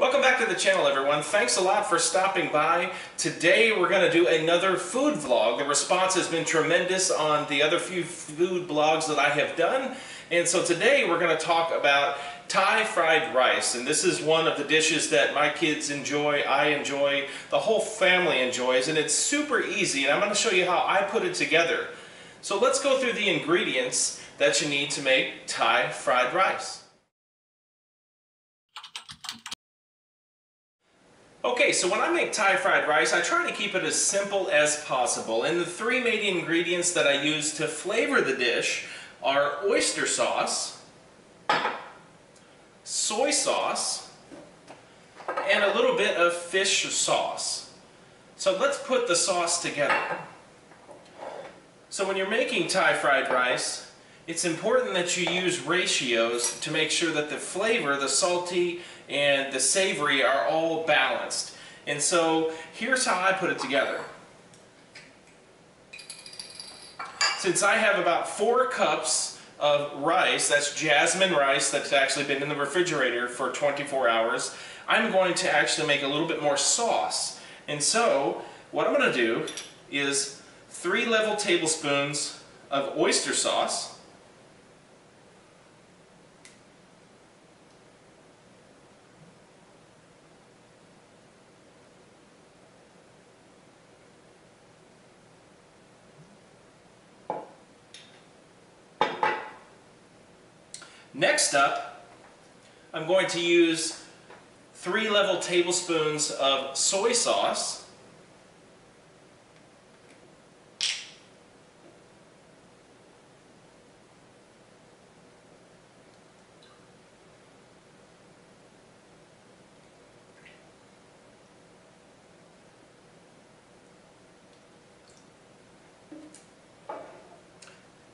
Welcome back to the channel everyone. Thanks a lot for stopping by. Today we're going to do another food vlog. The response has been tremendous on the other few food blogs that I have done. And so today we're going to talk about Thai fried rice. And this is one of the dishes that my kids enjoy, I enjoy, the whole family enjoys. And it's super easy and I'm going to show you how I put it together. So let's go through the ingredients that you need to make Thai fried rice. Okay, so when I make Thai fried rice, I try to keep it as simple as possible. And the three main ingredients that I use to flavor the dish are oyster sauce, soy sauce, and a little bit of fish sauce. So let's put the sauce together. So when you're making Thai fried rice, it's important that you use ratios to make sure that the flavor, the salty and the savory are all balanced. And so here's how I put it together. Since I have about four cups of rice, that's jasmine rice that's actually been in the refrigerator for 24 hours, I'm going to actually make a little bit more sauce. And so what I'm going to do is three level tablespoons of oyster sauce, Next up, I'm going to use three level tablespoons of soy sauce.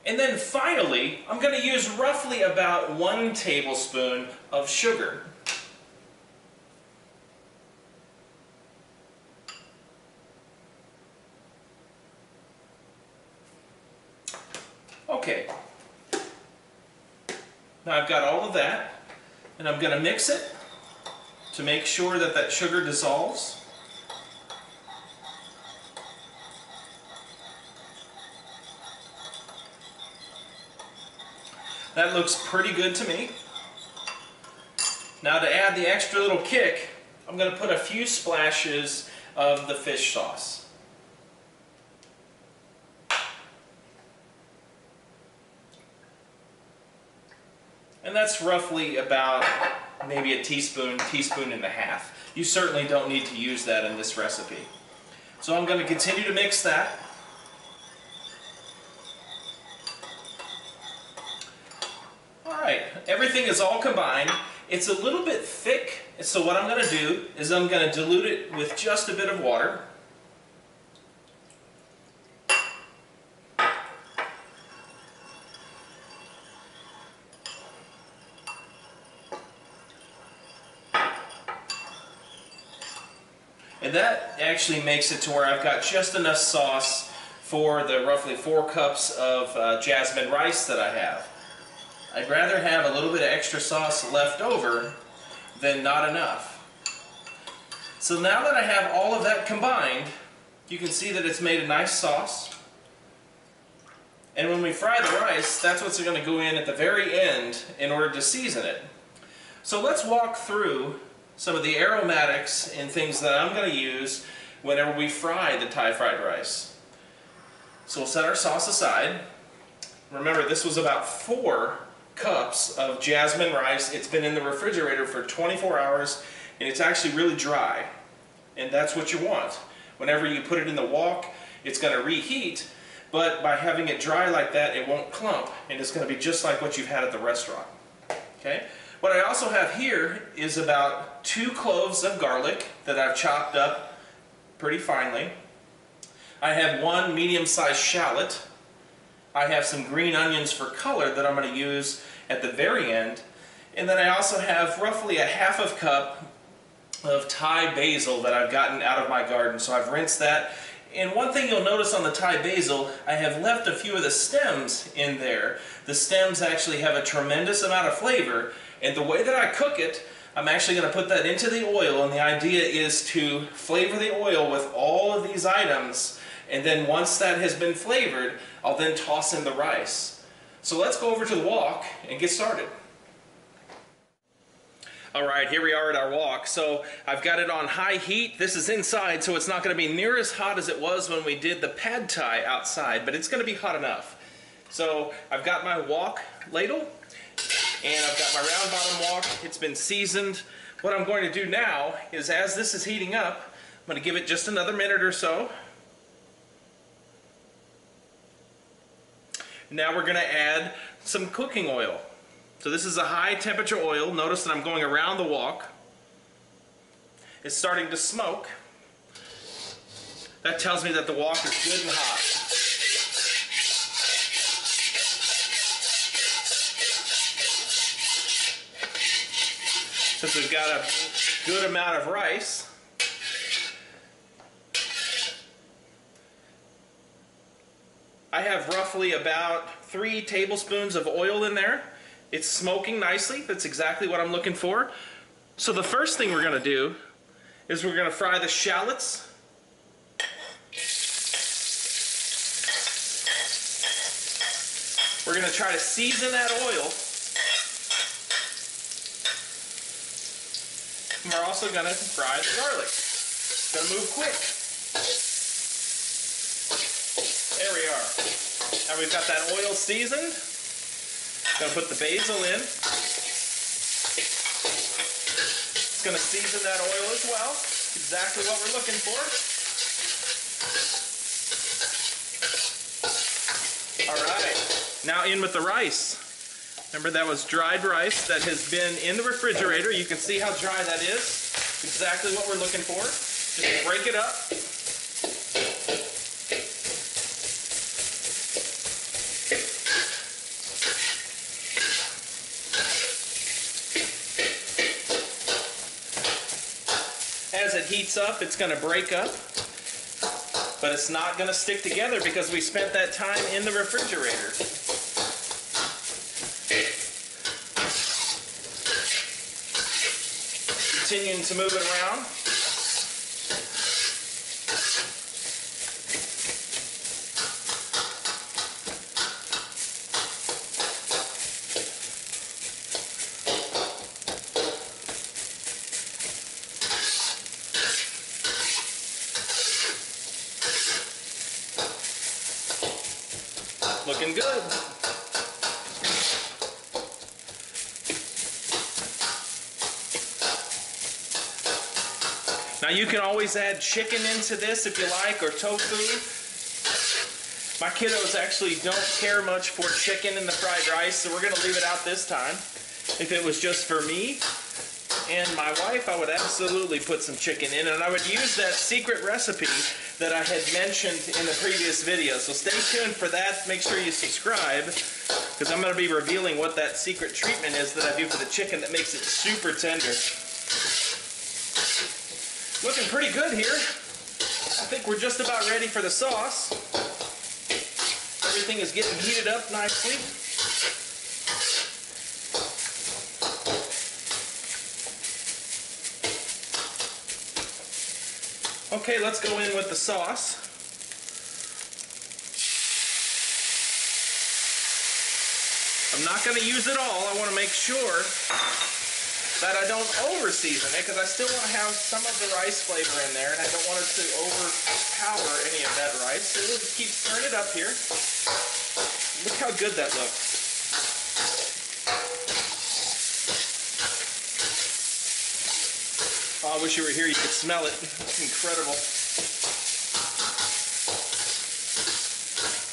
And then finally, I'm going to use roughly about one tablespoon of sugar. Okay. Now I've got all of that, and I'm going to mix it to make sure that that sugar dissolves. That looks pretty good to me. Now to add the extra little kick, I'm going to put a few splashes of the fish sauce. And that's roughly about maybe a teaspoon, teaspoon and a half. You certainly don't need to use that in this recipe. So I'm going to continue to mix that. Everything is all combined. It's a little bit thick, so what I'm going to do is I'm going to dilute it with just a bit of water. And that actually makes it to where I've got just enough sauce for the roughly four cups of uh, jasmine rice that I have. I'd rather have a little bit of extra sauce left over than not enough. So now that I have all of that combined, you can see that it's made a nice sauce. And when we fry the rice, that's what's going to go in at the very end in order to season it. So let's walk through some of the aromatics and things that I'm going to use whenever we fry the Thai fried rice. So we'll set our sauce aside. Remember, this was about four cups of jasmine rice. It's been in the refrigerator for 24 hours and it's actually really dry. And that's what you want. Whenever you put it in the wok, it's going to reheat, but by having it dry like that, it won't clump and it's going to be just like what you've had at the restaurant. Okay? What I also have here is about two cloves of garlic that I've chopped up pretty finely. I have one medium-sized shallot I have some green onions for color that I'm going to use at the very end. And then I also have roughly a half of cup of Thai basil that I've gotten out of my garden. So I've rinsed that. And one thing you'll notice on the Thai basil, I have left a few of the stems in there. The stems actually have a tremendous amount of flavor. And the way that I cook it, I'm actually going to put that into the oil, and the idea is to flavor the oil with all of these items, and then once that has been flavored, I'll then toss in the rice. So let's go over to the wok and get started. All right, here we are at our wok. So I've got it on high heat. This is inside, so it's not going to be near as hot as it was when we did the pad thai outside, but it's going to be hot enough. So I've got my wok ladle, and I've got my round bottom wok. It's been seasoned. What I'm going to do now is as this is heating up, I'm going to give it just another minute or so. Now we're going to add some cooking oil. So this is a high temperature oil. Notice that I'm going around the wok. It's starting to smoke. That tells me that the wok is good and hot. Since we've got a good amount of rice, I have roughly about three tablespoons of oil in there. It's smoking nicely. That's exactly what I'm looking for. So the first thing we're going to do is we're going to fry the shallots. We're going to try to season that oil. And we're also going to fry the garlic. It's going to move quick. There we are. Now we've got that oil seasoned. Gonna put the basil in. It's gonna season that oil as well. Exactly what we're looking for. All right, now in with the rice. Remember that was dried rice that has been in the refrigerator. You can see how dry that is. Exactly what we're looking for. Just break it up. Heats up, it's going to break up, but it's not going to stick together because we spent that time in the refrigerator. Continuing to move it around. Looking good. Now you can always add chicken into this if you like, or tofu. My kiddos actually don't care much for chicken in the fried rice, so we're gonna leave it out this time. If it was just for me and my wife, I would absolutely put some chicken in, and I would use that secret recipe that I had mentioned in the previous video. So stay tuned for that. Make sure you subscribe, because I'm gonna be revealing what that secret treatment is that I do for the chicken that makes it super tender. Looking pretty good here. I think we're just about ready for the sauce. Everything is getting heated up nicely. Okay, let's go in with the sauce. I'm not going to use it all. I want to make sure that I don't over season it because I still want to have some of the rice flavor in there and I don't want it to overpower any of that rice. So we'll just keep stirring it up here. Look how good that looks. Oh, I wish you were here. You could smell it. It's incredible.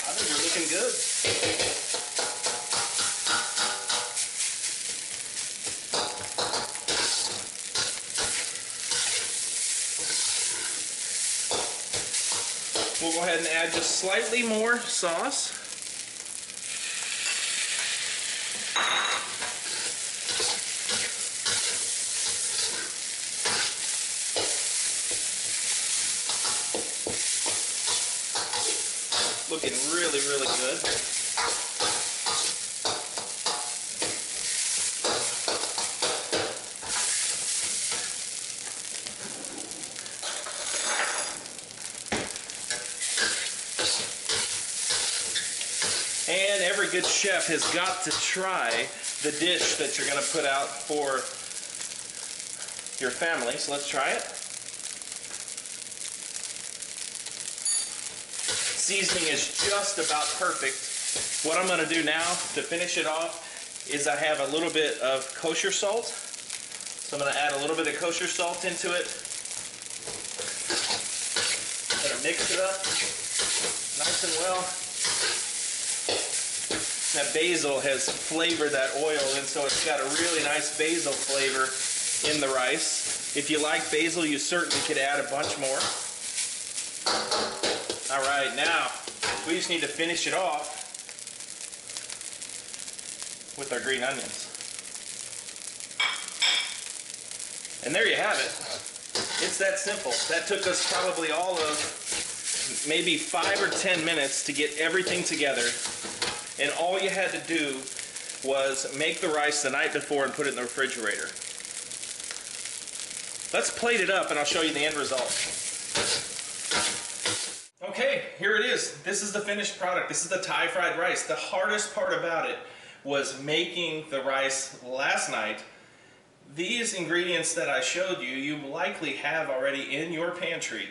I think we're looking good. Go ahead and add just slightly more sauce. Looking really, really good. good chef has got to try the dish that you're going to put out for your family. So let's try it. Seasoning is just about perfect. What I'm going to do now to finish it off is I have a little bit of kosher salt. So I'm going to add a little bit of kosher salt into it. Gonna mix it up nice and well. That basil has flavored that oil, and so it's got a really nice basil flavor in the rice. If you like basil, you certainly could add a bunch more. All right, now we just need to finish it off with our green onions. And there you have it. It's that simple. That took us probably all of maybe five or ten minutes to get everything together. And all you had to do was make the rice the night before and put it in the refrigerator. Let's plate it up and I'll show you the end result. Okay, here it is. This is the finished product. This is the Thai fried rice. The hardest part about it was making the rice last night. These ingredients that I showed you, you likely have already in your pantry.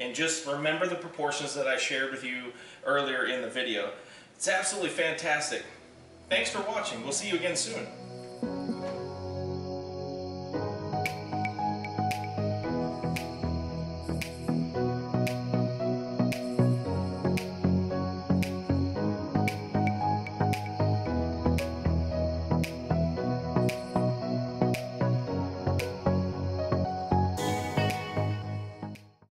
And just remember the proportions that I shared with you earlier in the video. It's absolutely fantastic. Thanks for watching. We'll see you again soon.